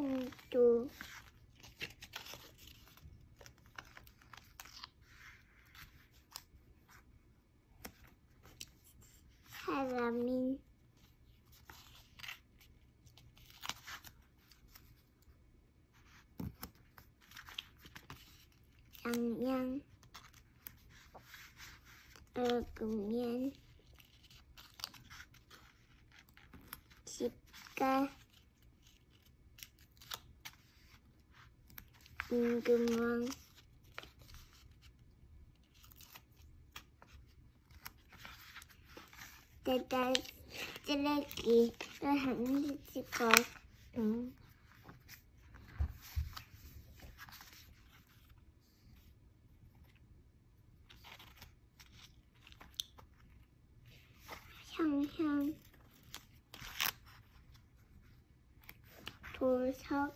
公主。Hay là mình Ăn nhăn Ờ cùng nhân Chịp ca ừ, cơm ngon ta ta ta ta kì ta hẳn đi chứ có ừ. hăng